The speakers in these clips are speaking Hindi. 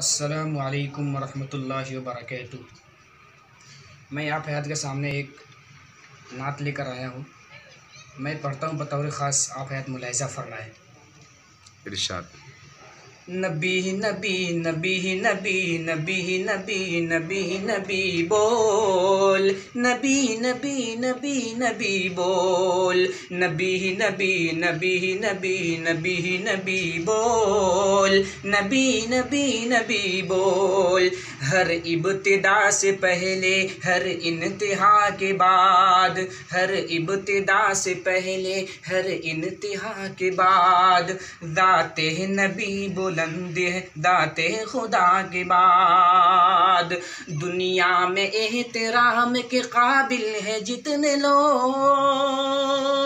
असलकम वरहमतुल्लाहि वबरकatuh मैं आप हयात के सामने एक नात लेकर आया हूँ। मैं पढ़ता हूँ बतौर ख़ास आप हयात मुलायजा फरमाए। इरशाद। नबी नबी नबी नबी नबी नबी नबी नबी बोल नबी नबी नबी नबी बोल नबी नबी नबी नबी नबी नबी बोल नबी नबी नबी बोल हर इब्तिदा से पहले हर इंतहा के बाद हर इब्तिदा से पहले हर इंतहा के बाद दाते नबी बोल बुलंद दाते खुदा के बाद। दुनिया में एहतराम के काबिल है जितने लोग।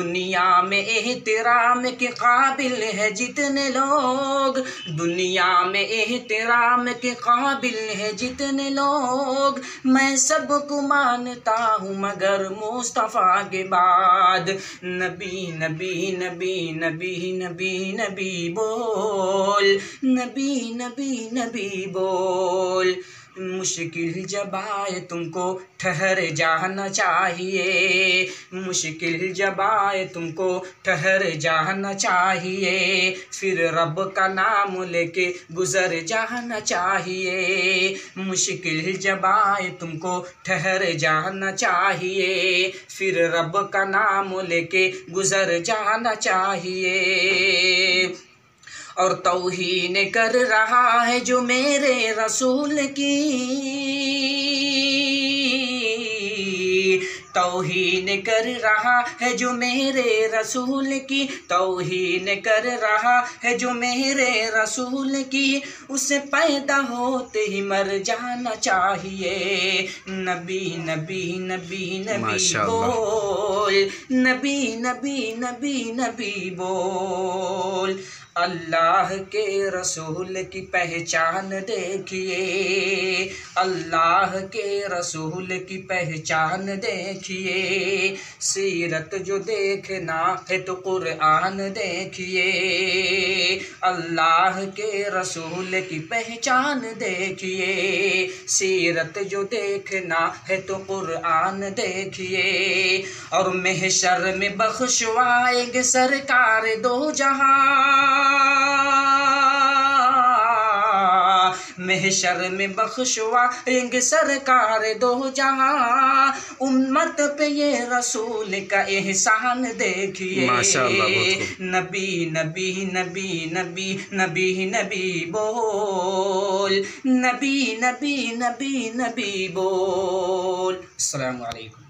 दुनिया में एहतराम के काबिल है जितने लोग। दुनिया में एहतराम के काबिल है जितने लोग। मैं सबको मानता हूँ, मगर मुस्तफ़ा के बाद। नबी नबी नबी नबी नबी नबी बोल। नबी नबी नबी बोल। मुश्किल जब आए तुमको ठहर जाना चाहिए। मुश्किल जब आए तुमको ठहर जाना चाहिए। फिर रब का नाम लेके गुज़र जाना चाहिए। मुश्किल जब आए तुमको ठहर जाना चाहिए। फिर रब का नाम लेके गुज़र जाना चाहिए। और तोहन कर रहा है जो मेरे रसूल की। तोहीन कर रहा है जो मेरे रसूल की तोहीन कर रहा है जो मेरे रसूल की। उसे पैदा होते ही मर जाना चाहिए। नबी नबी नबी नबी बोल नबी नबी नबी नबी बोल। अल्लाह के रसूल की पहचान देखिए। अल्लाह के रसूल की पहचान देखिए। सीरत जो देखना है तो कुरान देखिए। अल्लाह के रसूल की पहचान देखिए, सीरत जो देखना है तो कुरान देखिए। और महशर में बख्शवाएँगे सरकार दो जहाँ। महशर में बख्शवाएँगे सरकार दो जहाँ। उम्मत पे ये रसूल का एहसान देखिए। नबी नबी नबी नबी नबी नबी बोल। नबी नबी नबी नबी बोल। वालेकुम